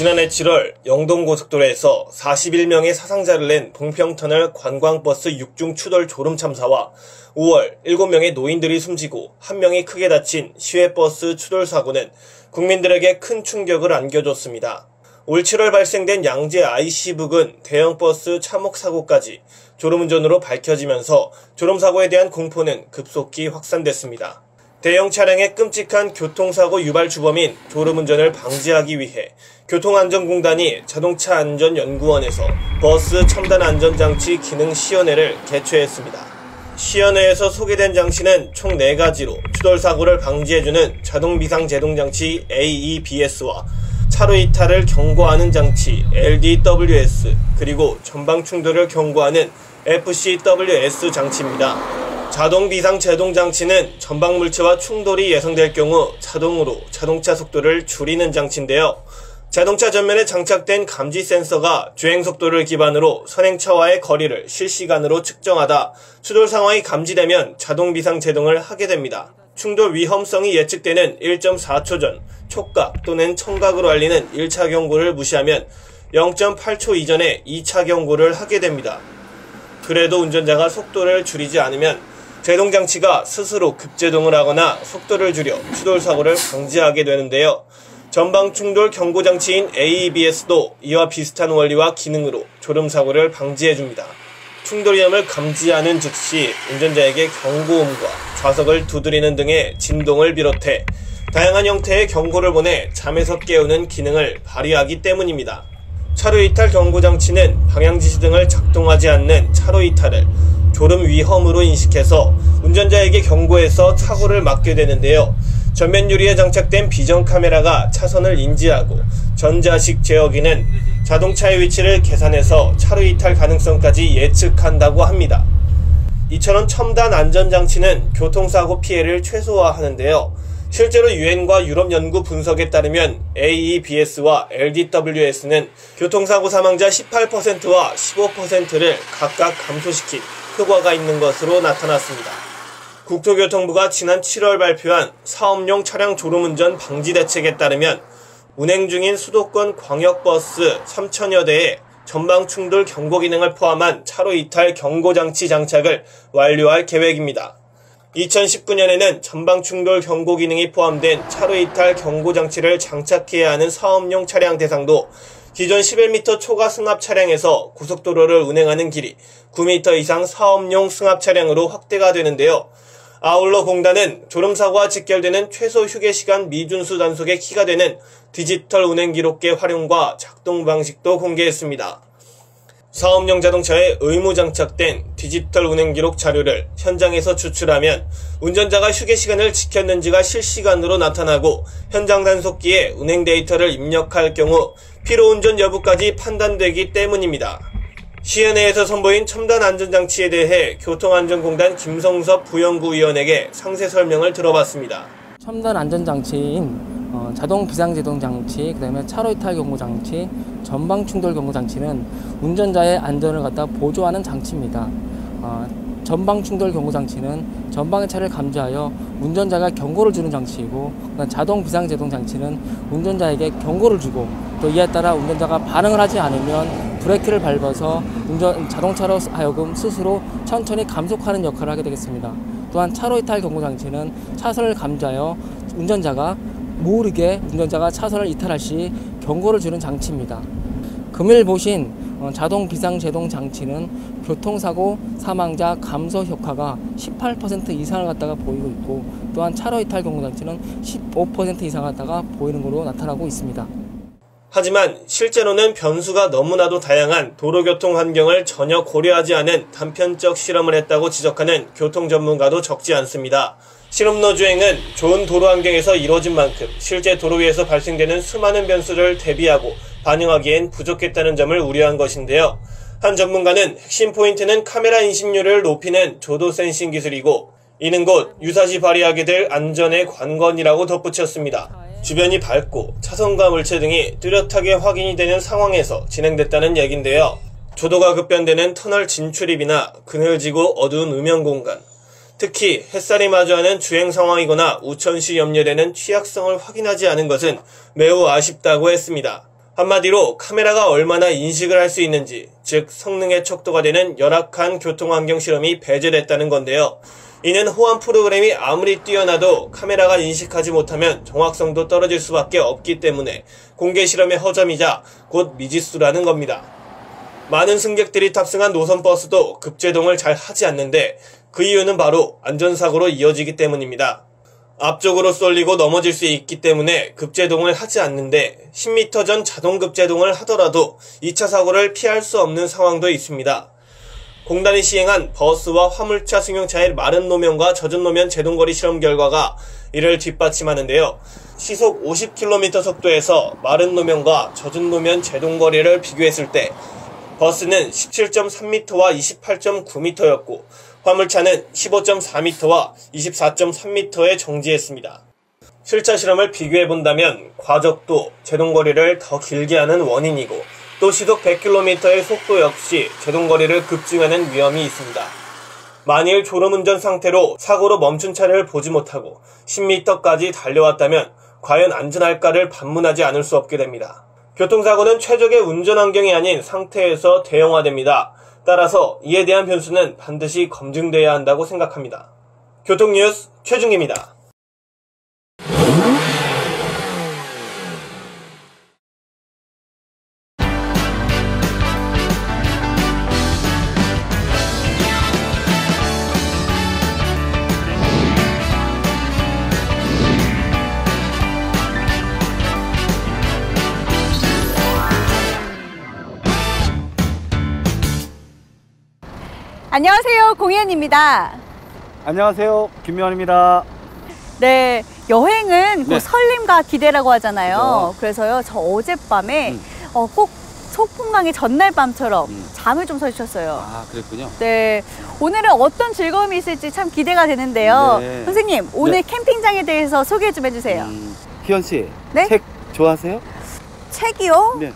지난해 7월 영동고속도로에서 41명의 사상자를 낸 봉평터널 관광버스 6중 추돌 졸음 참사와 5월 7명의 노인들이 숨지고 1명이 크게 다친 시외버스 추돌 사고는 국민들에게 큰 충격을 안겨줬습니다. 올 7월 발생된 양재 IC북은 대형버스 참혹 사고까지 졸음운전으로 밝혀지면서 졸음사고에 대한 공포는 급속히 확산됐습니다. 대형 차량의 끔찍한 교통사고 유발 주범인 졸음운전을 방지하기 위해 교통안전공단이 자동차 안전연구원에서 버스 첨단 안전장치 기능 시연회를 개최했습니다. 시연회에서 소개된 장치는 총 4가지로 추돌사고를 방지해주는 자동 비상제동장치 AEBS와 차로 이탈을 경고하는 장치 LDWS 그리고 전방 충돌을 경고하는 FCWS 장치입니다. 자동 비상 제동 장치는 전방 물체와 충돌이 예상될 경우 자동으로 자동차 속도를 줄이는 장치인데요. 자동차 전면에 장착된 감지 센서가 주행 속도를 기반으로 선행차와의 거리를 실시간으로 측정하다 추돌 상황이 감지되면 자동 비상 제동을 하게 됩니다. 충돌 위험성이 예측되는 1.4초 전 촉각 또는 청각으로 알리는 1차 경고를 무시하면 0.8초 이전에 2차 경고를 하게 됩니다. 그래도 운전자가 속도를 줄이지 않으면 제동 장치가 스스로 급제동을 하거나 속도를 줄여 추돌 사고를 방지하게 되는데요. 전방 충돌 경고 장치인 AEBS도 이와 비슷한 원리와 기능으로 졸음 사고를 방지해 줍니다. 충돌 위험을 감지하는 즉시 운전자에게 경고음과 좌석을 두드리는 등의 진동을 비롯해 다양한 형태의 경고를 보내 잠에서 깨우는 기능을 발휘하기 때문입니다. 차로 이탈 경고 장치는 방향 지시 등을 작동하지 않는 차로 이탈을 졸음 위험으로 인식해서 운전자에게 경고해서 사고를 막게 되는데요. 전면 유리에 장착된 비전 카메라가 차선을 인지하고 전자식 제어기는 자동차의 위치를 계산해서 차로 이탈 가능성까지 예측한다고 합니다. 이처럼 첨단 안전장치는 교통사고 피해를 최소화하는데요. 실제로 유엔과 유럽 연구 분석에 따르면 AEBS와 LDWS는 교통사고 사망자 18%와 15%를 각각 감소시킨 효과가 있는 것으로 나타났습니다. 국토교통부가 지난 7월 발표한 사업용 차량 졸음운전 방지 대책에 따르면 운행 중인 수도권 광역버스 3천여 대에 전방 충돌 경고 기능을 포함한 차로 이탈 경고 장치 장착을 완료할 계획입니다. 2019년에는 전방 충돌 경고 기능이 포함된 차로 이탈 경고 장치를 장착해야 하는 사업용 차량 대상도 기존 11m 초과 승합 차량에서 고속도로를 운행하는 길이 9m 이상 사업용 승합 차량으로 확대가 되는데요. 아울러 공단은 졸음사고와 직결되는 최소 휴게시간 미준수 단속의 키가 되는 디지털 운행 기록계 활용과 작동 방식도 공개했습니다. 사업용 자동차에 의무 장착된 디지털 운행 기록 자료를 현장에서 추출하면 운전자가 휴게 시간을 지켰는지가 실시간으로 나타나고 현장 단속기에 운행 데이터를 입력할 경우 피로 운전 여부까지 판단되기 때문입니다. 시연회에서 선보인 첨단 안전장치에 대해 교통안전공단 김성섭 부연구위원에게 상세 설명을 들어봤습니다. 첨단 안전장치인 어, 자동 비상제동 장치, 그다음에 차로 이탈 경고 장치, 전방 충돌 경고 장치는 운전자의 안전을 갖다 보조하는 장치입니다. 어, 전방 충돌 경고 장치는 전방의 차를 감지하여 운전자가 경고를 주는 장치이고 자동 비상 제동 장치는 운전자에게 경고를 주고 또 이에 따라 운전자가 반응을 하지 않으면 브레이크를 밟아서 운전 자동차로 하여금 스스로 천천히 감속하는 역할을 하게 되겠습니다. 또한 차로 이탈 경고 장치는 차선을 감지하여 운전자가 모르게 운전자가 차선을 이탈할 시 경고를 주는 장치입니다. 금일 보신 어, 자동 비상 제동 장치는 교통사고 사망자 감소 효과가 18% 이상을 갖다가 보이고 있고 또한 차로 이탈 경고 장치는 15% 이상 갖다가 보이는 것으로 나타나고 있습니다. 하지만 실제로는 변수가 너무나도 다양한 도로교통 환경을 전혀 고려하지 않은 단편적 실험을 했다고 지적하는 교통 전문가도 적지 않습니다. 실험로 주행은 좋은 도로 환경에서 이루어진 만큼 실제 도로 위에서 발생되는 수많은 변수를 대비하고 반영하기엔 부족했다는 점을 우려한 것인데요. 한 전문가는 핵심 포인트는 카메라 인식률을 높이는 조도 센싱 기술이고 이는 곧 유사시 발휘하게 될 안전의 관건이라고 덧붙였습니다. 주변이 밝고 차선과 물체 등이 뚜렷하게 확인이 되는 상황에서 진행됐다는 얘긴데요. 조도가 급변되는 터널 진출입이나 그늘지고 어두운 음영 공간, 특히 햇살이 마주하는 주행 상황이거나 우천시 염려되는 취약성을 확인하지 않은 것은 매우 아쉽다고 했습니다. 한마디로 카메라가 얼마나 인식을 할 수 있는지, 즉 성능의 척도가 되는 열악한 교통환경 실험이 배제됐다는 건데요. 이는 호환 프로그램이 아무리 뛰어나도 카메라가 인식하지 못하면 정확성도 떨어질 수밖에 없기 때문에 공개 실험의 허점이자 곧 미지수라는 겁니다. 많은 승객들이 탑승한 노선 버스도 급제동을 잘 하지 않는데 그 이유는 바로 안전사고로 이어지기 때문입니다. 앞쪽으로 쏠리고 넘어질 수 있기 때문에 급제동을 하지 않는데 10m 전 자동 급제동을 하더라도 2차 사고를 피할 수 없는 상황도 있습니다. 공단이 시행한 버스와 화물차 승용차의 마른 노면과 젖은 노면 제동거리 실험 결과가 이를 뒷받침하는데요. 시속 50km 속도에서 마른 노면과 젖은 노면 제동거리를 비교했을 때 버스는 17.3m와 28.9m였고 화물차는 15.4m와 24.3m에 정지했습니다. 실차 실험을 비교해 본다면 과적도 제동거리를 더 길게 하는 원인이고 또 시속 100km의 속도 역시 제동거리를 급증하는 위험이 있습니다. 만일 졸음운전 상태로 사고로 멈춘 차를 보지 못하고 10m까지 달려왔다면 과연 안전할까를 반문하지 않을 수 없게 됩니다. 교통사고는 최적의 운전 환경이 아닌 상태에서 대형화됩니다. 따라서 이에 대한 변수는 반드시 검증돼야 한다고 생각합니다. 교통뉴스 최중입니다. 공연입니다. 안녕하세요. 김미환입니다. 네, 여행은 곧 네. 설림과 기대라고 하잖아요. 그죠. 그래서요, 저 어젯밤에 음. 어, 꼭 소풍강의 전날 밤처럼 음. 잠을 좀 설주셨어요. 아, 그랬군요. 네, 오늘은 어떤 즐거움이 있을지 참 기대가 되는데요. 네. 선생님, 오늘 캠핑장에 대해서 소개 좀 해주세요. 음, 희연 씨, 네? 책 좋아하세요? 책이요? 네.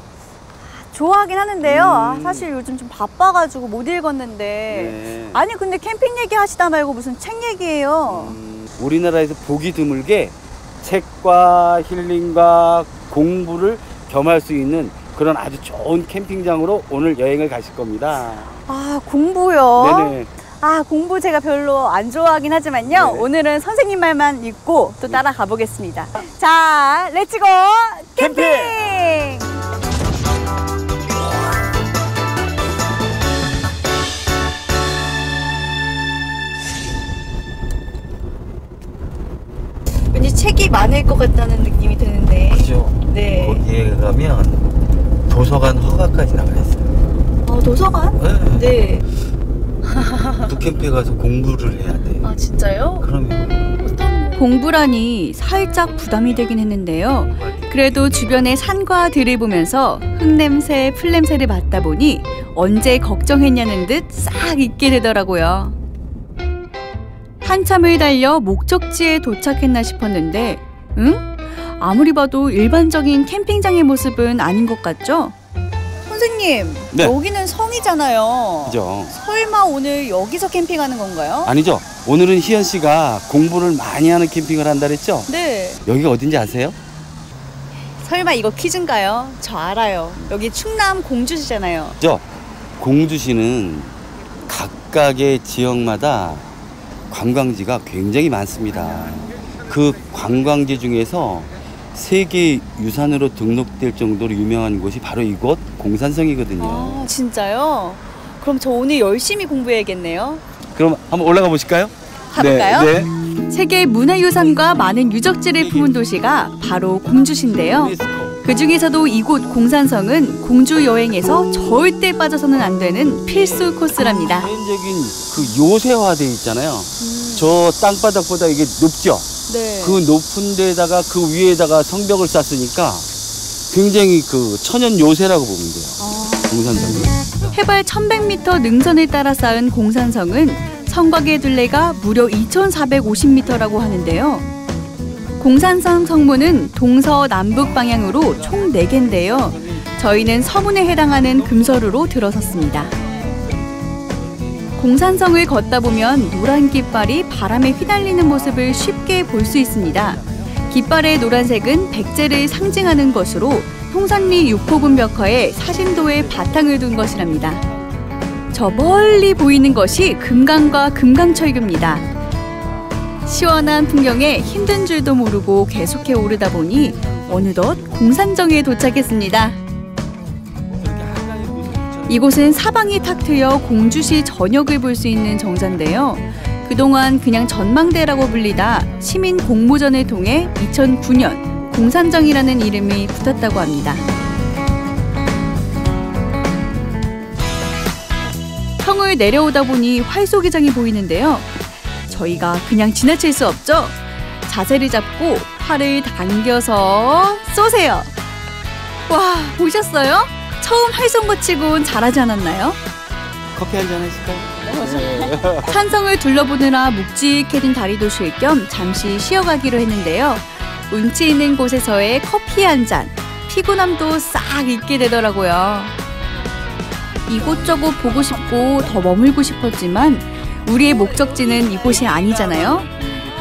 좋아하긴 하는데요. 아, 음. 사실 요즘 좀 바빠가지고 못 읽었는데. 네. 아니, 근데 캠핑 얘기 하시다 말고 무슨 책 얘기예요? 음, 우리나라에서 보기 드물게 책과 힐링과 공부를 겸할 수 있는 그런 아주 좋은 캠핑장으로 오늘 여행을 가실 겁니다. 아, 공부요? 네네. 아, 공부 제가 별로 안 좋아하긴 하지만요. 네네. 오늘은 선생님 말만 믿고 또 따라가 보겠습니다. 자, Let's go 캠핑! 왠지 책이 많을 것 같다는 느낌이 드는데. 그죠? 네. 거기에 가면 도서관 허가까지 나가 있어요. 어, 도서관? 네. 네. 북캠프에 가서 공부를 해야 돼. 아, 진짜요? 그러면 공부라니 살짝 부담이 되긴 했는데요. 그래도 주변의 산과 들을 보면서 흙냄새, 풀냄새를 맡다 보니 언제 걱정했냐는 듯 싹 잊게 되더라고요. 한참을 달려 목적지에 도착했나 싶었는데, 응? 아무리 봐도 일반적인 캠핑장의 모습은 아닌 것 같죠? 선생님, 네. 여기는 성이잖아요. 그죠? 설마 오늘 여기서 캠핑하는 건가요? 아니죠? 오늘은 희연 씨가 공부를 많이 하는 캠핑을 한다 그랬죠? 네. 여기가 어딘지 아세요? 설마 이거 퀴즈인가요? 저 알아요. 여기 충남 공주시잖아요. 그죠? 공주시는 각각의 지역마다 관광지가 굉장히 많습니다. 그 관광지 중에서 세계 유산으로 등록될 정도로 유명한 곳이 바로 이곳 공산성이거든요. 아, 진짜요? 그럼 저 오늘 열심히 공부해야겠네요. 그럼 한번 올라가 보실까요? 가볼까요? 네. 네. 세계 문화유산과 많은 유적지를 품은 도시가 바로 공주시인데요. 그 중에서도 이곳 공산성은 공주 여행에서 절대 빠져서는 안 되는 필수 코스랍니다. 자연적인 그 요새화돼 있잖아요. 저 땅바닥보다 이게 높죠? 네. 그 높은 데다가 그 위에다가 성벽을 쌓았으니까 굉장히 그 천연 요새라고 보면 돼요. 아. 공산성이. 해발 1100m 능선을 따라 쌓은 공산성은 성곽의 둘레가 무려 2450m라고 하는데요. 공산성 성문은 동서 남북 방향으로 총 4개인데요. 저희는 서문에 해당하는 금서루로 들어섰습니다. 공산성을 걷다 보면 노란 깃발이 바람에 휘날리는 모습을 쉽게 볼 수 있습니다. 깃발의 노란색은 백제를 상징하는 것으로 홍산리 6호분 벽화에 사신도의 바탕을 둔 것이랍니다. 저 멀리 보이는 것이 금강과 금강철교입니다. 시원한 풍경에 힘든 줄도 모르고 계속해 오르다 보니 어느덧 공산정에 도착했습니다. 이곳은 사방이 탁 트여 공주시 전역을 볼 수 있는 정자인데요. 그동안 그냥 전망대라고 불리다 시민 공모전을 통해 2009년 공산정이라는 이름이 붙었다고 합니다. 성을 내려오다 보니 활쏘기장이 보이는데요. 저희가 그냥 지나칠 수 없죠. 자세를 잡고 팔을 당겨서 쏘세요. 와, 보셨어요? 처음 활쏜 것 치곤 잘하지 않았나요? 커피 한 잔 하실까요? 산성을 둘러보느라 묵직해진 다리도 쉴 겸 잠시 쉬어가기로 했는데요. 운치 있는 곳에서의 커피 한 잔, 피곤함도 싹 잊게 되더라고요. 이곳저곳 보고 싶고 더 머물고 싶었지만 우리의 목적지는 이곳이 아니잖아요.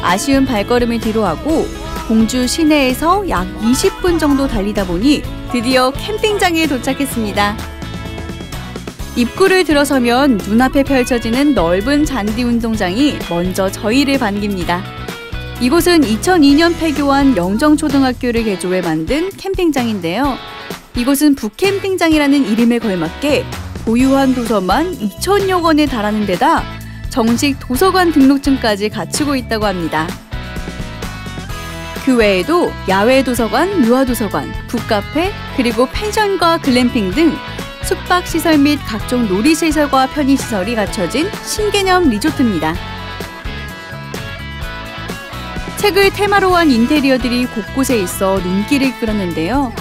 아쉬운 발걸음을 뒤로하고 공주 시내에서 약 20분 정도 달리다 보니 드디어 캠핑장에 도착했습니다. 입구를 들어서면 눈앞에 펼쳐지는 넓은 잔디 운동장이 먼저 저희를 반깁니다. 이곳은 2002년 폐교한 영정초등학교를 개조해 만든 캠핑장인데요. 이곳은 북캠핑장이라는 이름에 걸맞게 보유한 도서만 2천여 권에 달하는 데다 정식 도서관 등록증까지 갖추고 있다고 합니다. 그 외에도 야외 도서관, 유아 도서관, 북카페, 그리고 펜션과 글램핑 등 숙박 시설 및 각종 놀이 시설과 편의 시설이 갖춰진 신개념 리조트입니다. 책을 테마로 한 인테리어들이 곳곳에 있어 눈길을 끌었는데요.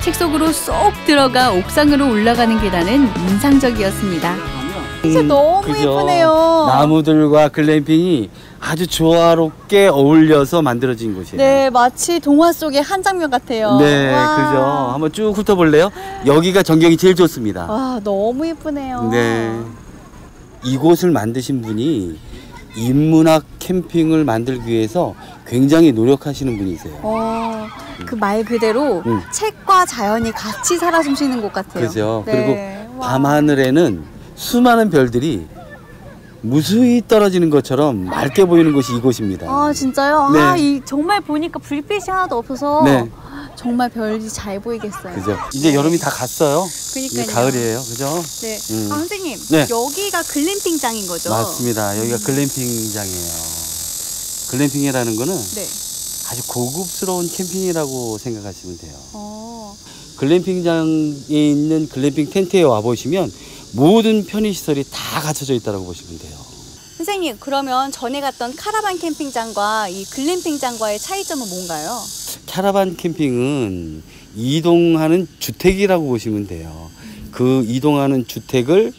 책 속으로 쏙 들어가 옥상으로 올라가는 계단은 인상적이었습니다. 진짜 너무 그죠. 예쁘네요. 나무들과 글램핑이 아주 조화롭게 어울려서 만들어진 곳이에요. 네, 마치 동화 속의 한 장면 같아요. 네, 와. 그죠. 한번 쭉 훑어볼래요? 여기가 전경이 제일 좋습니다. 와, 너무 예쁘네요. 네. 이곳을 만드신 분이 인문학 캠핑을 만들기 위해서 굉장히 노력하시는 분이세요. 어, 그 말 그대로 음. 책과 자연이 같이 살아 숨쉬는 곳 같아요. 그죠. 네. 그리고 와. 밤하늘에는 수많은 별들이 무수히 떨어지는 것처럼 맑게 보이는 곳이 이곳입니다. 아, 진짜요? 네. 아, 이 정말 보니까 불빛이 하나도 없어서 네. 정말 별이 잘 보이겠어요. 그죠. 이제 여름이 다 갔어요. 그러니까요. 가을이에요. 그죠? 네. 음. 아, 선생님. 네. 여기가 글램핑장인 거죠? 맞습니다. 여기가 글램핑장이에요. 글램핑이라는 거는 네. 아주 고급스러운 캠핑이라고 생각하시면 돼요. 어. 글램핑장에 있는 글램핑 텐트에 와 보시면 모든 편의 시설이 다 갖춰져 있다고 보시면 돼요. 선생님, 그러면 전에 갔던 카라반 캠핑장과 이 글램핑장과의 차이점은 뭔가요? 캐러반 캠핑은 이동하는 주택이라고 보시면 돼요. 그 이동하는 주택을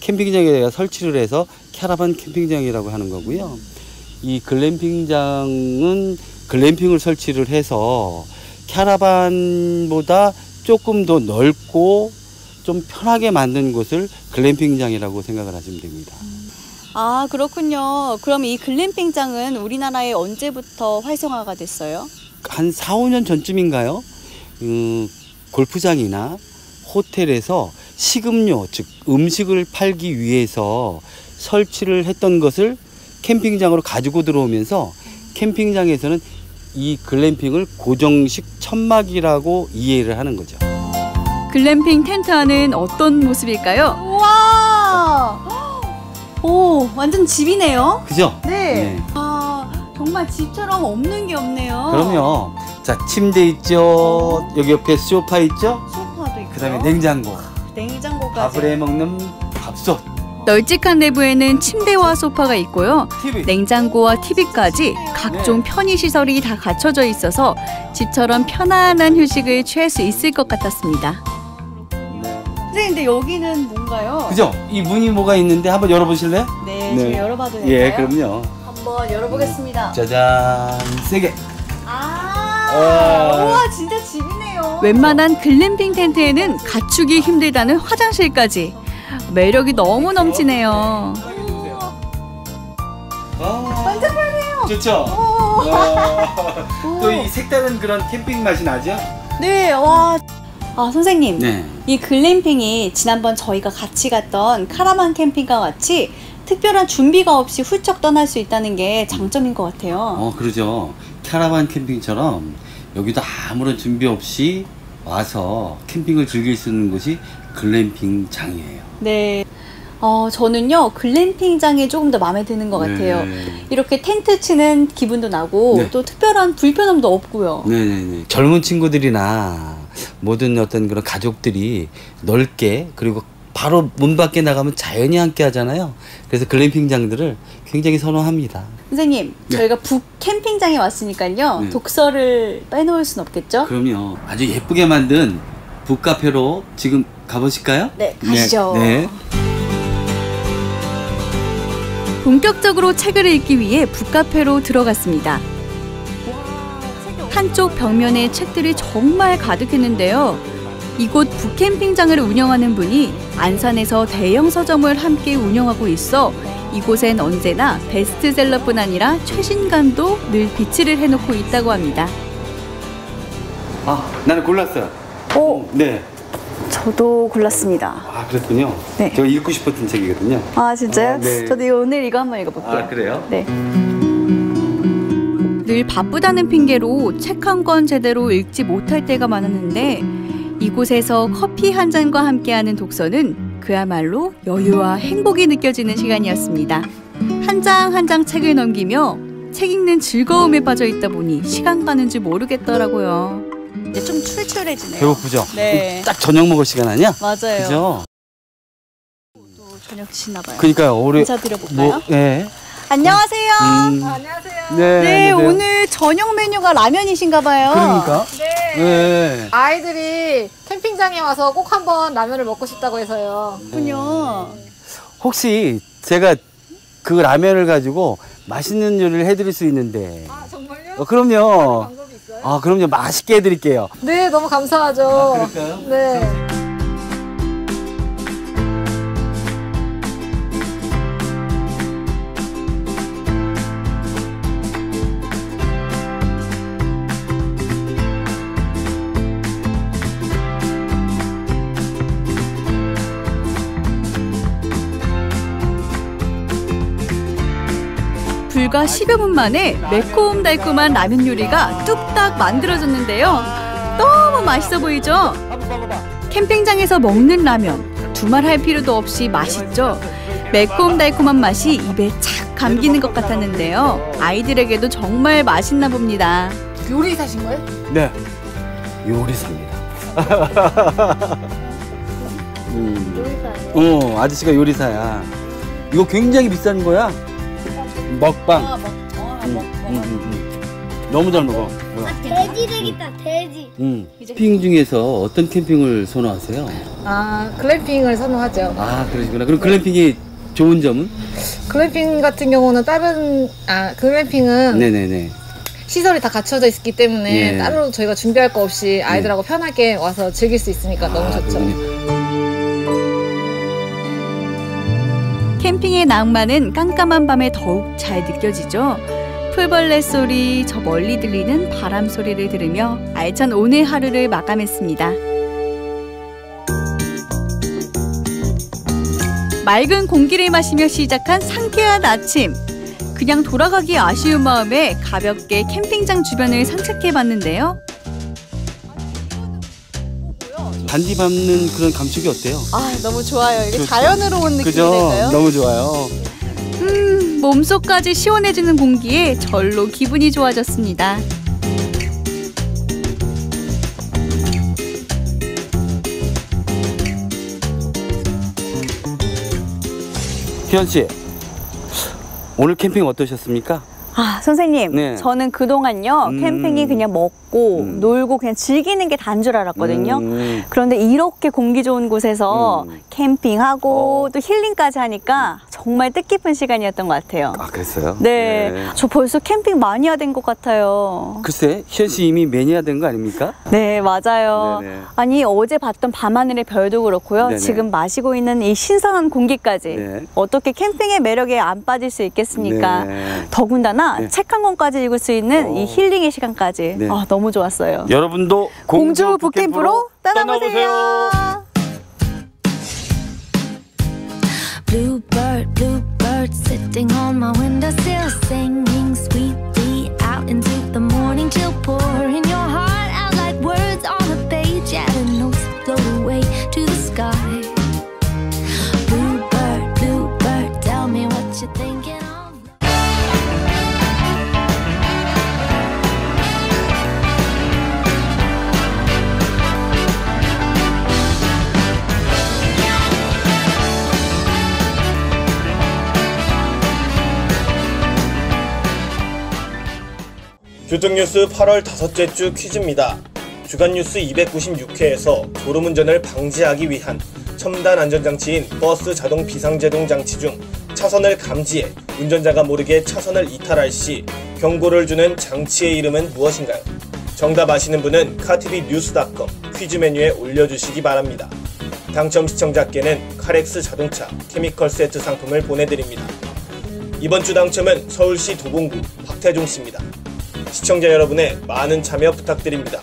캠핑장에다가 설치를 해서 캐러반 캠핑장이라고 하는 거고요. 이 글램핑장은 글램핑을 설치를 해서 캐러반보다 조금 더 넓고 좀 편하게 만든 곳을 글램핑장이라고 생각을 하시면 됩니다. 아, 그렇군요. 그럼 이 글램핑장은 우리나라에 언제부터 활성화가 됐어요? 한 4, 5년 전쯤인가요? 음, 골프장이나 호텔에서 식음료, 즉 음식을 팔기 위해서 설치를 했던 것을 캠핑장으로 가지고 들어오면서 캠핑장에서는 이 글램핑을 고정식 천막이라고 이해를 하는 거죠. 글램핑 텐트 안은 어떤 모습일까요? 우와! 오, 완전 집이네요. 그죠? 네. 아, 정말 집처럼 없는 게 없네요. 그럼요. 자, 침대 있죠. 여기 옆에 소파 있죠. 소파도 있고. 그다음에 냉장고. 냉장고까지. 밥을 해 먹는 밥솥. 널찍한 내부에는 침대와 소파가 있고요. TV. 냉장고와 TV까지 각종 편의 시설이 다 갖춰져 있어서 집처럼 편안한 휴식을 취할 수 있을 것 같았습니다. 네. 선생님, 근데 여기는 뭔가요? 그죠? 이 문이 뭐가 있는데 한번 열어보실래요? 네, 네. 제가 열어봐도 될까요? 예, 그럼요. 한번 열어보겠습니다. 짜잔, 세 개. 아, 와. 우와, 진짜 집이네요. 웬만한 글램핑 텐트에는 갖추기 힘들다는 화장실까지 매력이 너무 넘치네요. 완전 편해요. 좋죠? 또 이 색다른 그런 캠핑 맛이 나죠? 네, 와, 아, 선생님. 네. 이 글램핑이 지난번 저희가 같이 갔던 카라반 캠핑과 같이 특별한 준비가 없이 훌쩍 떠날 수 있다는 게 장점인 것 같아요. 어, 그러죠. 캐러반 캠핑처럼 여기도 아무런 준비 없이 와서 캠핑을 즐길 수 있는 곳이 글램핑장이에요. 네. 어, 저는요, 글램핑장이 조금 더 마음에 드는 것 같아요. 네. 이렇게 텐트 치는 기분도 나고, 네. 또 특별한 불편함도 없고요. 네네네. 젊은 친구들이나 모든 어떤 그런 가족들이 넓게 그리고 바로 문 밖에 나가면 자연이 함께 하잖아요. 그래서 글램핑장들을 굉장히 선호합니다. 선생님, 네. 저희가 북 캠핑장에 왔으니까요, 네. 독서를 빼놓을 순 없겠죠? 그럼요. 아주 예쁘게 만든 북카페로 지금 가보실까요? 네, 가시죠. 네. 본격적으로 책을 읽기 위해 북카페로 들어갔습니다. 한쪽 벽면에 책들이 정말 가득했는데요. 이곳 북캠핑장을 운영하는 분이 안산에서 대형 서점을 함께 운영하고 있어 이곳엔 언제나 베스트셀러뿐 아니라 최신간도 늘 비치를 해놓고 있다고 합니다. 아, 나는 골랐어요. 오, 네. 저도 골랐습니다. 아, 그랬군요. 네. 제가 읽고 싶었던 책이거든요. 아, 진짜요? 아, 네. 저도 이거 오늘 이거 한번 읽어볼게요. 아, 그래요? 네. 늘 바쁘다는 핑계로 책 한 권 제대로 읽지 못할 때가 많았는데 이곳에서 커피 한 잔과 함께하는 독서는 그야말로 여유와 행복이 느껴지는 시간이었습니다. 한 장 한 장 책을 넘기며 책 읽는 즐거움에 빠져 있다 보니 시간 가는 줄 모르겠더라고요. 이제 좀 출출해지네요. 배고프죠? 네. 딱 저녁 먹을 시간 아니야? 맞아요. 그죠? 또 저녁 드시나 봐요. 그러니까요. 올해 인사드려 볼까요? 뭐, 예. 안녕하세요. 음, 안녕하세요. 네. 네, 오늘 저녁 메뉴가 라면이신가 봐요. 그러니까. 네. 네. 아이들이 캠핑장에 와서 꼭 한번 라면을 먹고 싶다고 해서요. 그렇군요. 혹시 제가 그 라면을 가지고 맛있는 요리를 해드릴 수 있는데. 아, 정말요? 어, 그럼요. 방법이 있어요? 아, 그럼요. 맛있게 해드릴게요. 네, 너무 감사하죠. 아, 그럴까요? 네. 불과 10여 분 만에 매콤달콤한 라면 요리가 뚝딱 만들어졌는데요. 너무 맛있어 보이죠? 캠핑장에서 먹는 라면 두말할 필요도 없이 맛있죠. 매콤달콤한 맛이 입에 착 감기는 것 같았는데요. 아이들에게도 정말 맛있나 봅니다. 요리사신 거예요? 네. 요리사입니다. 음. 어, 아저씨가 요리사야. 이거 굉장히 비싼 거야. 먹방. 아, 먹, 어, 음, 먹, 음, 음, 음. 너무 잘 먹어. 돼지 되겠다 돼지 음. 캠핑 중에서 어떤 캠핑을 선호하세요? 아, 글램핑을 선호하죠. 아, 그러시구나. 그럼 글램핑이 좋은 점은? 글램핑 같은 경우는 다른, 아, 글램핑은 네네네. 시설이 다 갖춰져 있기 때문에 예. 따로 저희가 준비할 거 없이 아이들하고 편하게 와서 즐길 수 있으니까 너무 아, 좋죠. 그러군요. 캠핑의 낭만은 깜깜한 밤에 더욱 잘 느껴지죠. 풀벌레 소리, 저 멀리 들리는 바람 소리를 들으며 알찬 오늘 하루를 마감했습니다. 맑은 공기를 마시며 시작한 상쾌한 아침. 그냥 돌아가기 아쉬운 마음에 가볍게 캠핑장 주변을 산책해 봤는데요. 반디 밟는 그런 감촉이 어때요? 아, 너무 좋아요. 이게 좋죠. 자연으로 온? 느낌이랄까요? 너무 좋아요. 음, 몸속까지 시원해지는 공기에 절로 기분이 좋아졌습니다. 희연 씨, 오늘 캠핑 어떠셨습니까? 아, 선생님. 네. 저는 그동안요, 음. 캠핑이 그냥 먹고, 음. 놀고, 그냥 즐기는 게 단 줄 알았거든요. 음, 그런데 이렇게 공기 좋은 곳에서 음. 캠핑하고 어. 또 힐링까지 하니까 정말 뜻깊은 시간이었던 것 같아요. 아, 그랬어요? 네. 저 벌써 캠핑 마니아 된 것 같아요. 글쎄, 희연 씨 이미 매니아 된 거 아닙니까? 네, 맞아요. 네네. 아니, 어제 봤던 밤하늘의 별도 그렇고요. 네네. 지금 마시고 있는 이 신선한 공기까지. 네. 어떻게 캠핑의 매력에 안 빠질 수 있겠습니까? 네. 더군다나 네. 책한 권까지 읽을 수 있는 어. 이 힐링의 시간까지. 네. 아, 너무 너무 좋았어요. 여러분도 공주 북캠프로 떠나보세요. Bluebird, bluebird, sitting on my windowsill, singing sweetly out into 교통뉴스 8월 다섯째 주 퀴즈입니다. 주간 뉴스 296회에서 졸음운전을 방지하기 위한 첨단 안전장치인 버스 자동 비상제동 장치 중 차선을 감지해 운전자가 모르게 차선을 이탈할 시 경고를 주는 장치의 이름은 무엇인가요? 정답 아시는 분은 카티비 뉴스닷컴 퀴즈 메뉴에 올려주시기 바랍니다. 당첨 시청자께는 카렉스 자동차 chemical 세트 상품을 보내드립니다. 이번 주 당첨은 서울시 도봉구 박태종 씨입니다. 시청자 여러분의 많은 참여 부탁드립니다.